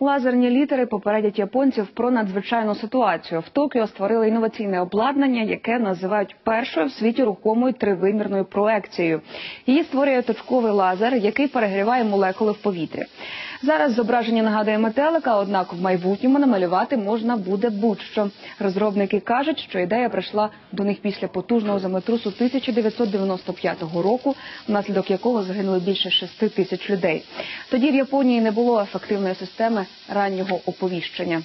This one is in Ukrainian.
Лазерні літери попередять японців про надзвичайну ситуацію. В Токіо створили інноваційне обладнання, яке називають першою в світі рухомою тривимірною проекцією. Її створює точковий лазер, який перегріває молекули в повітрі. Зараз зображення нагадує метелика, однак в майбутньому намалювати можна буде будь-що. Розробники кажуть, що ідея прийшла до них після потужного землетрусу 1995 року, внаслідок якого загинули більше 6 тисяч людей. Тоді в Японії не було ефективної системи раннього оповіщення.